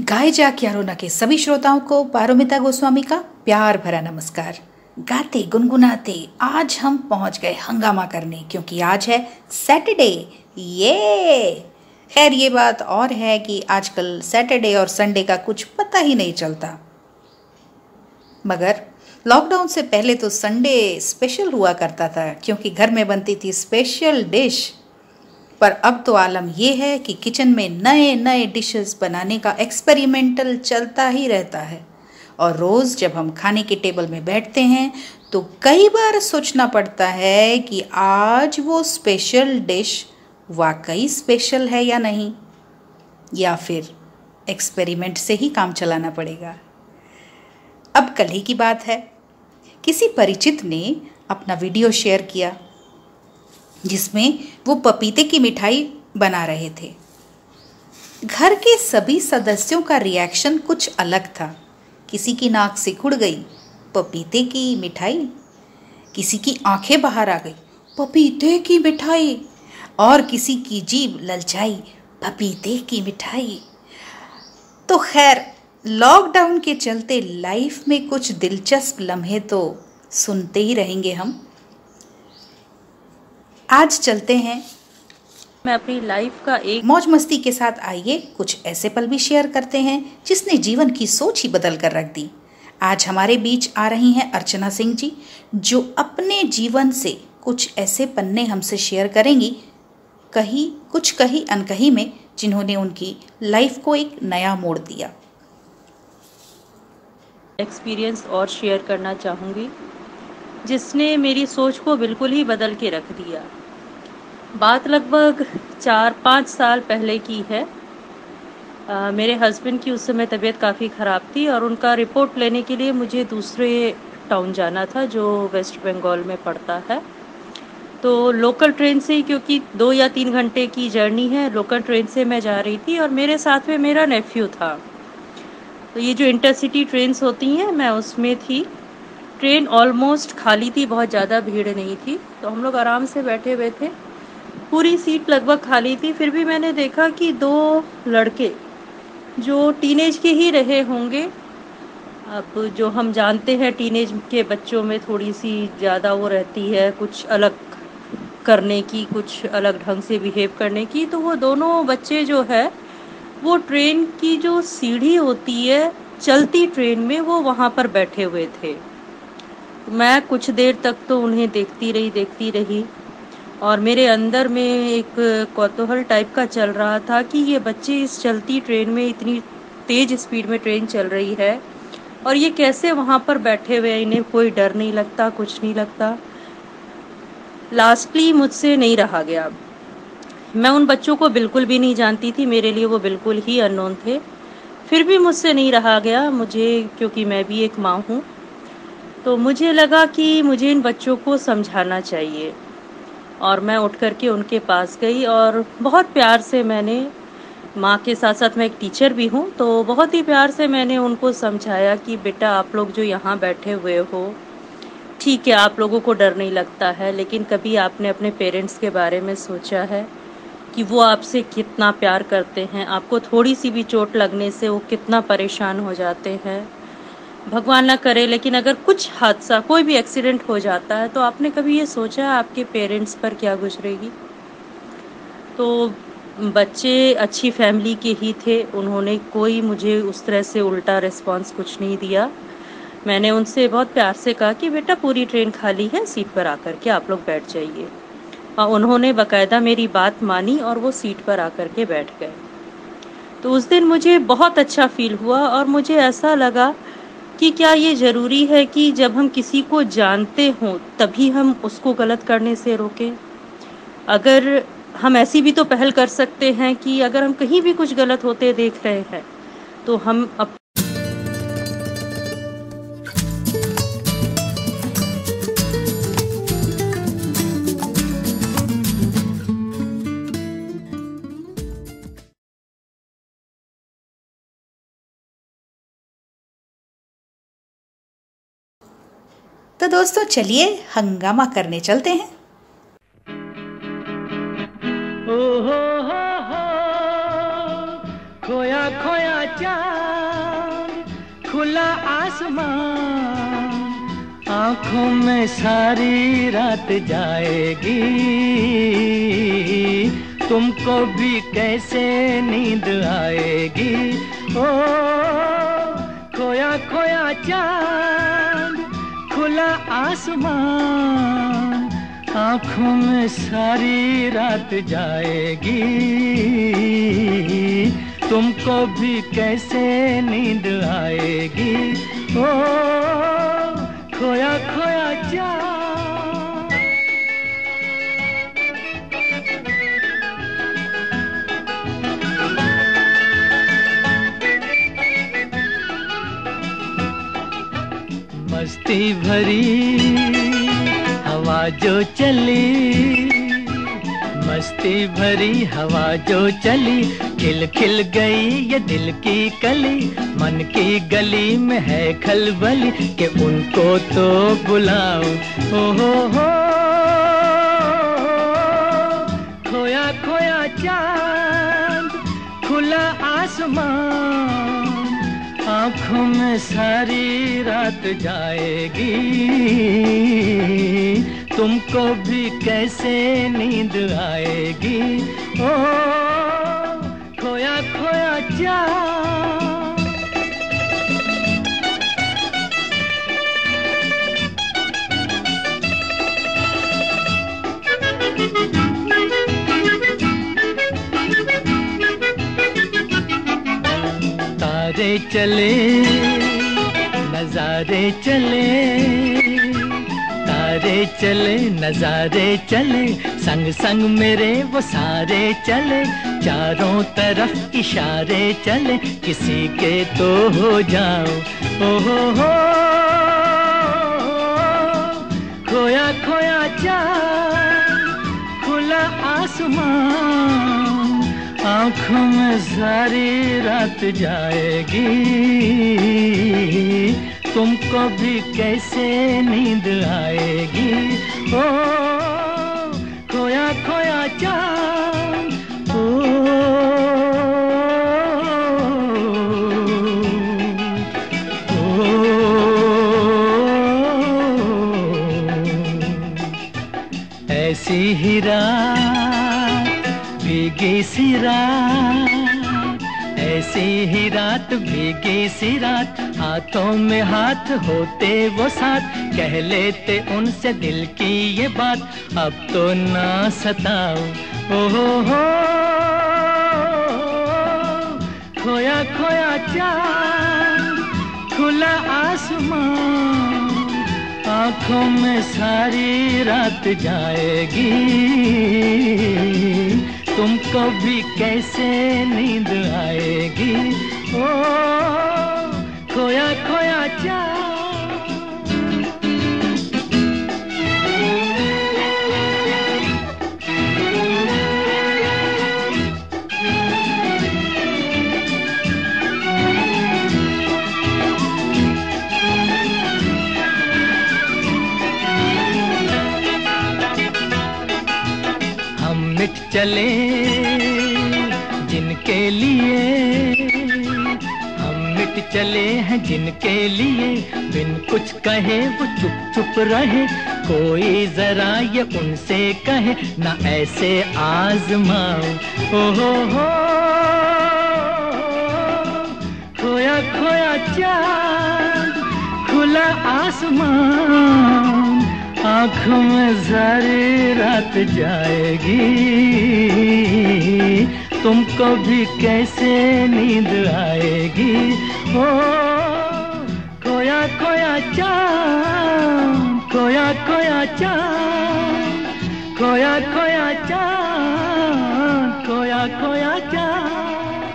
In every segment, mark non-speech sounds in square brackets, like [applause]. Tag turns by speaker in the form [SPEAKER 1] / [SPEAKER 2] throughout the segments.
[SPEAKER 1] गाय जा क्यारोना के सभी श्रोताओं को पारोमिता गोस्वामी का प्यार भरा नमस्कार। गाते, गुनगुनाते, आज हम पहुँच गए हंगामा करने, क्योंकि आज है सैटरडे। ये! खैर, ये बात और है कि आजकल सैटरडे और संडे का कुछ पता ही नहीं चलता। मगर, लॉकडाउन से पहले तो संडे स्पेशल हुआ करता था, क्योंकि घर में बनती थी स्पेशल डिश। पर अब तो आलम यह है कि किचन में नए नए डिशेस बनाने का एक्सपेरिमेंटल चलता ही रहता है। और रोज़ जब हम खाने के टेबल में बैठते हैं तो कई बार सोचना पड़ता है कि आज वो स्पेशल डिश वाकई स्पेशल है या नहीं? या फिर एक्सपेरिमेंट से ही काम चलाना पड़ेगा? अब कल ही की बात है। किसी परिचित ने अपना वीडियो शेयर किया। जिसमें वो पपीते की मिठाई बना रहे थे। घर के सभी सदस्यों का रिएक्शन कुछ अलग था। किसी की नाक सिकुड़ गई, पपीते की मिठाई। किसी की आँखें बाहर आ गई, पपीते की मिठाई। और किसी की जीभ ललचाई, पपीते की मिठाई। तो खैर लॉकडाउन के चलते लाइफ में कुछ दिलचस्प लम्हे तो सुनते ही रहेंगे हम। आज चलते हैं।
[SPEAKER 2] मैं अपनी लाइफ का एक
[SPEAKER 1] मौज मस्ती के साथ आइए कुछ ऐसे पल भी शेयर करते हैं जिसने जीवन की सोच ही बदल कर रख दी। आज हमारे बीच आ रही हैं अर्चना सिंह जी जो अपने जीवन से कुछ ऐसे पन्ने हमसे शेयर करेंगी कहीं कुछ कहीं अनकहीं में जिन्होंने उनकी लाइफ को एक नया मोड़ दिया।
[SPEAKER 2] एक्सपीरियंस और शेयर करना चाहूँगी। जिसने मेरी सोच को बिल्कुल ही बदल के रख दिया। बात लगभग चार पाँच साल पहले की है। आ, मेरे हस्बैंड की उस समय तबीयत काफ़ी ख़राब थी और उनका रिपोर्ट लेने के लिए मुझे दूसरे टाउन जाना था जो वेस्ट बंगाल में पड़ता है। तो लोकल ट्रेन से ही क्योंकि दो या तीन घंटे की जर्नी है लोकल ट्रेन से मैं जा रही थी और मेरे साथ में मेरा नेफ्यू था। तो ये जो इंटरसिटी ट्रेन्स होती हैं मैं उसमें थी। ट्रेन ऑलमोस्ट खाली थी, बहुत ज़्यादा भीड़ नहीं थी। तो हम लोग आराम से बैठे हुए थे। पूरी सीट लगभग खाली थी। फिर भी मैंने देखा कि दो लड़के जो टीनेज के ही रहे होंगे। अब जो हम जानते हैं टीनेज के बच्चों में थोड़ी सी ज़्यादा वो रहती है, कुछ अलग करने की, कुछ अलग ढंग से बिहेव करने की। तो वो दोनों बच्चे जो है, वो ट्रेन की जो सीढ़ी होती है, चलती ट्रेन में वो वहाँ पर बैठे हुए थे। मैं कुछ देर तक तो उन्हें देखती रही देखती रही। और मेरे अंदर में एक कौतूहल टाइप का चल रहा था कि ये बच्चे इस चलती ट्रेन में इतनी तेज स्पीड में ट्रेन चल रही है और ये कैसे वहाँ पर बैठे हुए इन्हें कोई डर नहीं लगता, कुछ नहीं लगता। लास्टली मुझसे नहीं रहा गया। मैं उन बच्चों को बिल्कुल भी नहीं जानती थी, मेरे लिए वो बिल्कुल ही अननोन थे। फिर भी मुझसे नहीं रहा गया, मुझे, क्योंकि मैं भी एक माँ हूँ। तो मुझे लगा कि मुझे इन बच्चों को समझाना चाहिए। और मैं उठ कर के उनके पास गई और बहुत प्यार से मैंने माँ के साथ साथ मैं एक टीचर भी हूँ तो बहुत ही प्यार से मैंने उनको समझाया कि बेटा आप लोग जो यहाँ बैठे हुए हो, ठीक है, आप लोगों को डर नहीं लगता है, लेकिन कभी आपने अपने पेरेंट्स के बारे में सोचा है कि वो आपसे कितना प्यार करते हैं? आपको थोड़ी सी भी चोट लगने से वो कितना परेशान हो जाते हैं? भगवान ना करे, लेकिन अगर कुछ हादसा, कोई भी एक्सीडेंट हो जाता है तो आपने कभी ये सोचा आपके पेरेंट्स पर क्या गुजरेगी? तो बच्चे अच्छी फैमिली के ही थे, उन्होंने कोई मुझे उस तरह से उल्टा रिस्पांस कुछ नहीं दिया। मैंने उनसे बहुत प्यार से कहा कि, बेटा, पूरी ट्रेन खाली है सीट पर आकर के आप लोग बैठ जाइए। और उन्होंने बकायदा मेरी बात मानी और वो सीट पर आकर के बैठ गए। तो उस दिन मुझे बहुत अच्छा फील हुआ और मुझे ऐसा लगा कि क्या ये ज़रूरी है कि जब हम किसी को जानते हों, तभी हम उसको गलत करने से रोकें? अगर हम ऐसी भी तो पहल कर सकते हैं कि अगर हम कहीं भी कुछ गलत होते देख रहे हैं तो हम अप
[SPEAKER 1] तो दोस्तों, चलिए हंगामा करने चलते हैं।
[SPEAKER 3] खोया खोया खुला आसमान, आँखों में सारी रात जाएगी। तुमको भी कैसे नींद आएगी? ओ, खोया खोया चाँद खुला आसमान आँखों में सारी रात जाएगी। तुमको भी कैसे नींद आएगी? ओ, खोया खोया चाँद मस्ती भरी, हवा जो चली। मस्ती भरी, हवा जो चली। खिल खिल गई ये दिल की कली। मन की गली में है खलबली कि उनको तो बुलाओ हो हो हो, खोया खोया चाँद, खुला आसमान। आँखों में सारी रात जाएगी। तुमको भी कैसे नींद आएगी? ओ खोया खोया जा तारे चले, नजारे चले, तारे चले, नजारे चले, संग संग मेरे वो सारे चले, चारों तरफ़ इशारे चले, किसी के तो हो जाओ ओ हो हो खोया खोया चाँद खुला आसमान आँखों में सारी रात जाएगी। तुमको भी कैसे नींद आएगी? ओ, खोया खोया ओ, ऐसी ही रात भीगी सी रात ऐसी ही रात भीगी सी रात हाथों में हाथ होते वो साथ, कह लेते उनसे दिल की ये बात, अब तो ना सताओ ओ हो हो, खोया खोया चाँद, खुला आसमान, आँखों में सारी रात जाएगी। तुमको भी कैसे नींद आएगी? ओ खोया खोया चाँद चले जिनके लिए हम मिट चले हैं, जिनके लिए बिन कुछ कहे वो चुप चुप रहे। कोई जरा ये उनसे कहे, ना ऐसे आजमाओ ओ हो हो खोया खोया चाँद, खुला आसमान आँखों में सारी रात जाएगी। तुमको भी कैसे नींद आएगी? ओ, खोया खोया चाँद, खोया खोया चाँद, खोया खोया चाँद, खोया खोया चाँद,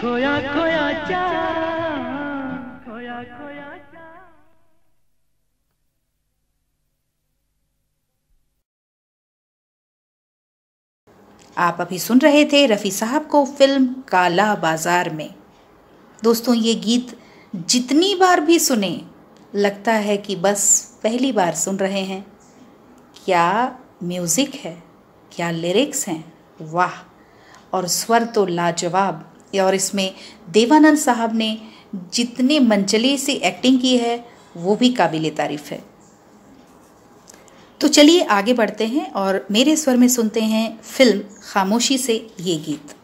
[SPEAKER 3] खोया खोया चाँद, खोया खोया
[SPEAKER 1] आप अभी सुन रहे थे रफ़ी साहब को फ़िल्म काला बाज़ार में। दोस्तों, ये गीत जितनी बार भी सुने, लगता है कि बस पहली बार सुन रहे हैं। क्या म्यूज़िक है? क्या लिरिक्स हैं? वाह! और स्वर तो लाजवाब।
[SPEAKER 4] और इसमें देवानंद साहब ने जितने मंचले से एक्टिंग की है, वो भी काबिल तारीफ़ है। तो चलिए आगे बढ़ते हैं और मेरे स्वर में सुनते हैं फ़िल्म खामोशी से ये गीत।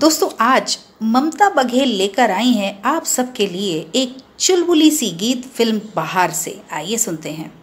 [SPEAKER 4] दोस्तों, आज ममता बघेल लेकर आई हैं आप सबके लिए एक चुलबुली सी गीत फ़िल्म बाहर से। आइए सुनते हैं।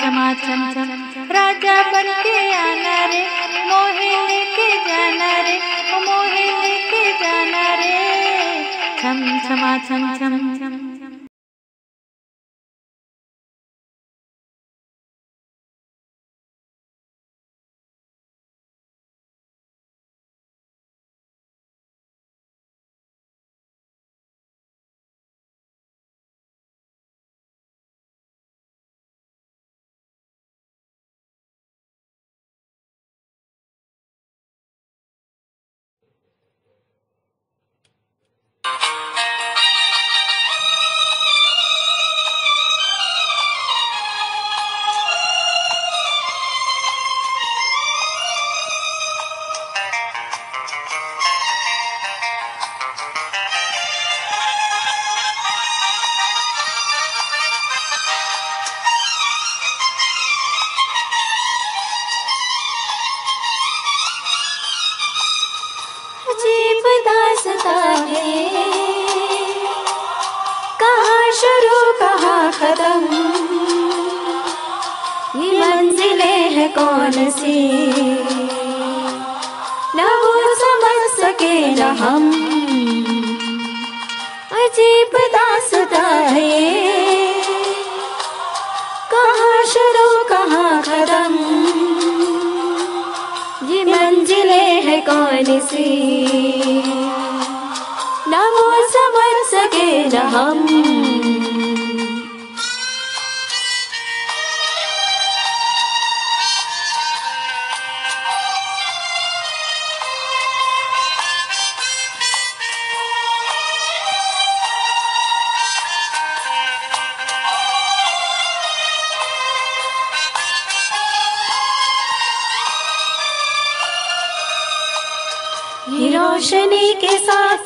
[SPEAKER 5] झमाझम झम राजा बन के आना रे, मोहे लेके जाना रे, मोहे लेके जाना रे।
[SPEAKER 6] झम झमाझम झम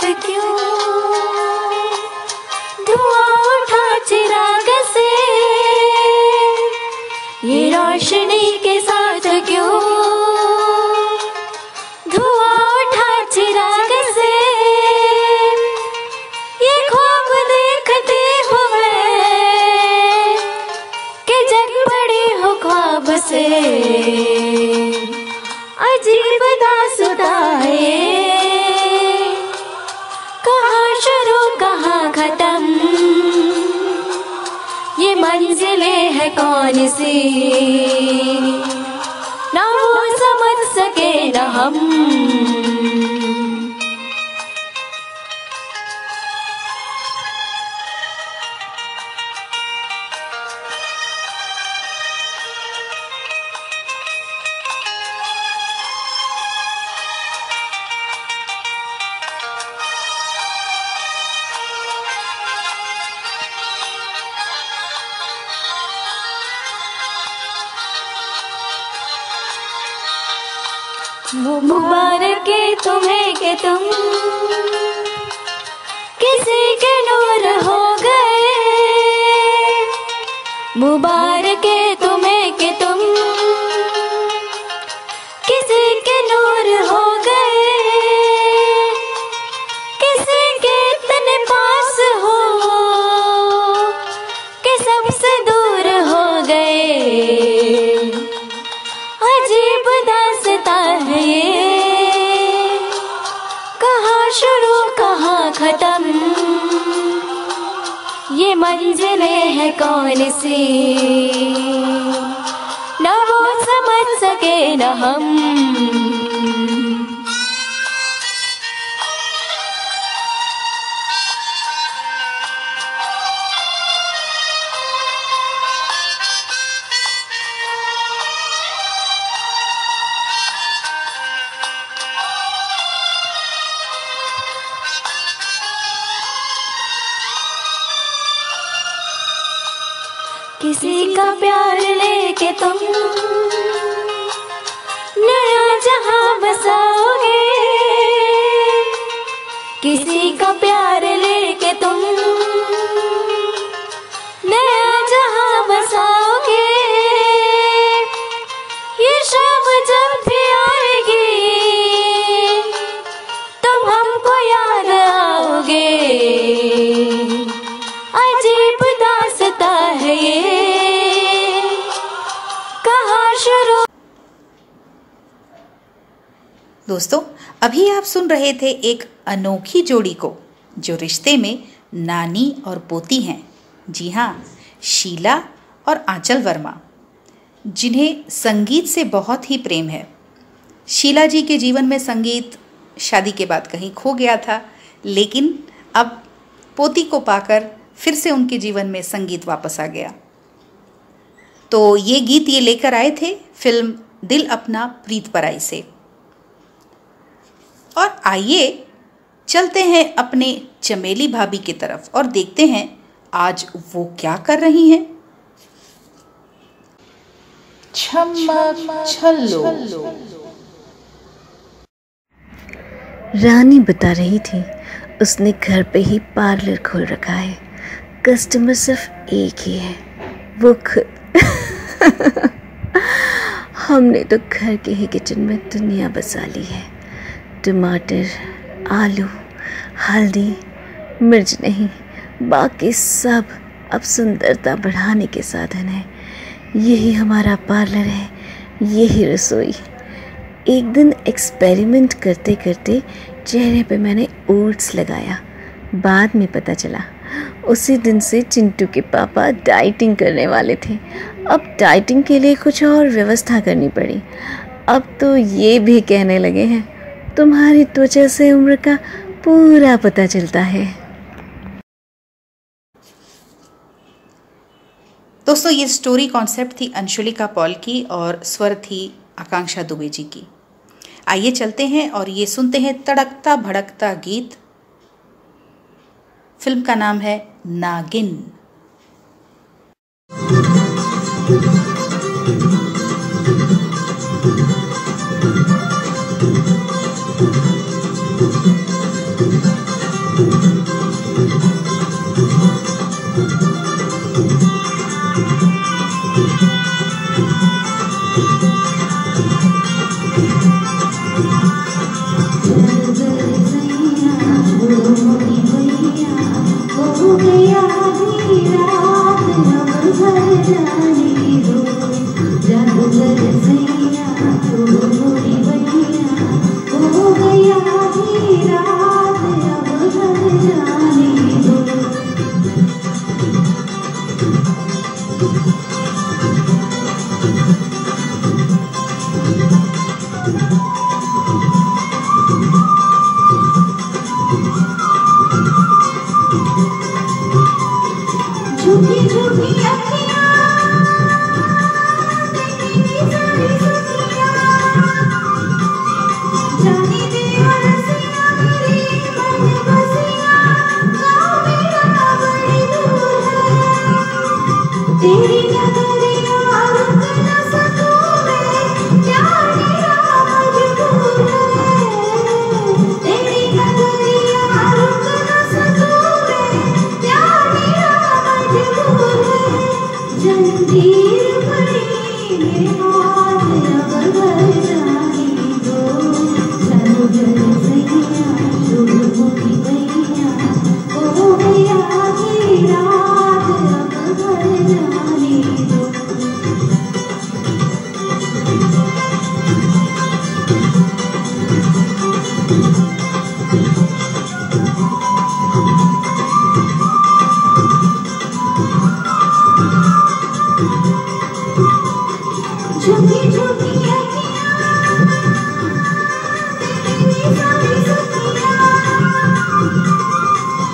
[SPEAKER 6] Thank you मंजिलें है कौन सी? ना वो समझ सके ना हम। मंजिलें है कौन सी? न वो समझ सके न हम जहाँ बसाओगे। किसी का प्यार दोस्तों,
[SPEAKER 1] अभी आप सुन रहे थे एक अनोखी जोड़ी को, जो रिश्ते में नानी और पोती हैं। जी हाँ शीला और आंचल वर्मा, जिन्हें संगीत से बहुत ही प्रेम है। शीला जी के जीवन में संगीत, शादी के बाद कहीं खो गया था, लेकिन अब पोती को पाकर फिर से उनके जीवन में संगीत वापस आ गया। तो ये गीत ये लेकर आए थे फ़िल्म दिल अपना प्रीत पराई से। और आइए चलते हैं अपने चमेली भाभी की तरफ़ और देखते हैं आज वो क्या कर रही हैं।
[SPEAKER 7] रानी बता रही थी उसने घर पे ही पार्लर खोल रखा है। कस्टमर सिर्फ़ एक ही है वो खुद। [laughs] हमने तो घर के ही किचन में दुनिया बसा ली है। टमाटर, आलू, हल्दी, मिर्च नहीं, बाकी सब अब सुंदरता बढ़ाने के साधन है। यही हमारा पार्लर है, यही रसोई। एक दिन एक्सपेरिमेंट करते करते चेहरे पे मैंने ओट्स लगाया। बाद में पता चला, उसी दिन से चिंटू के पापा डाइटिंग करने वाले थे। अब डाइटिंग के लिए कुछ और व्यवस्था करनी पड़ी। अब तो ये भी कहने लगे हैं। तुम्हारी त्वचा से उम्र का पूरा पता चलता है।
[SPEAKER 1] दोस्तों, ये स्टोरी कॉन्सेप्ट थी अंशुलिका पॉल की और स्वर थी आकांक्षा दुबे जी की। आइए चलते हैं और ये सुनते हैं तड़कता भड़कता गीत। फ़िल्म का नाम है नागिन।
[SPEAKER 8] हो
[SPEAKER 6] है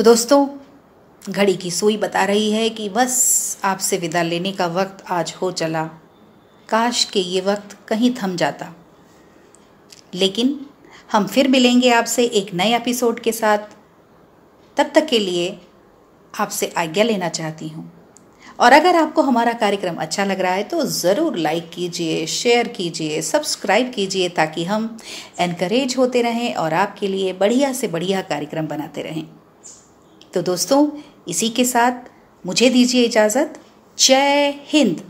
[SPEAKER 1] तो दोस्तों, घड़ी की सुई बता रही है कि बस आपसे विदा लेने का वक्त आज हो चला। काश के ये वक्त कहीं थम जाता। लेकिन हम फिर मिलेंगे आपसे एक नए एपिसोड के साथ। तब तक के लिए आपसे आज्ञा लेना चाहती हूँ। और अगर आपको हमारा कार्यक्रम अच्छा लग रहा है तो ज़रूर लाइक कीजिए शेयर कीजिए सब्सक्राइब कीजिए, ताकि हम एनकरेज होते रहें और आपके लिए बढ़िया से बढ़िया कार्यक्रम बनाते रहें। तो दोस्तों इसी के साथ मुझे दीजिए इजाज़त। जय हिंद।